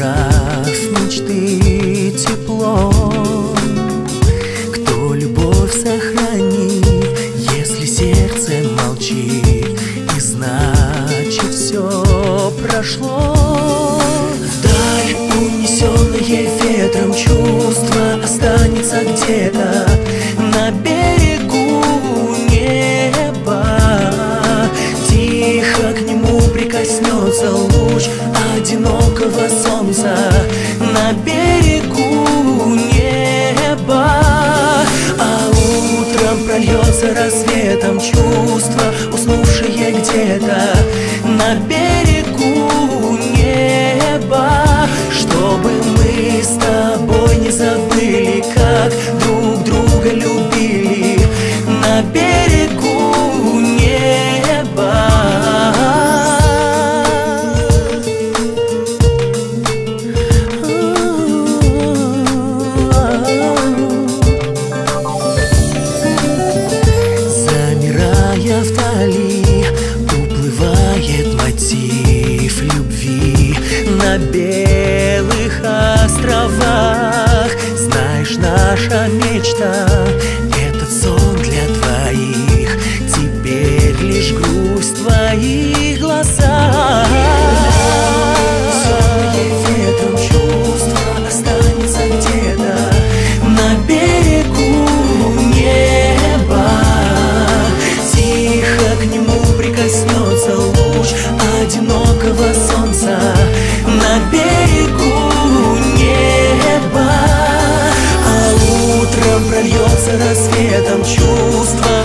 раз мечты тепло. Кто любовь сохранит, если сердце молчит И значит все прошло? Вдаль унесенное ветром чувства, останется где-то на берегу неба. Тихо к нему прикоснется луч одинокого солнца на берегу неба. А утром прольется рассветом чувство, уснувшее где-то на берегу неба. Чтобы мы с тобой не забыли, как на белых островах. Знаешь, наша мечта — этот сон для твоих. Теперь лишь грусть твоих. зальется рассветом чувства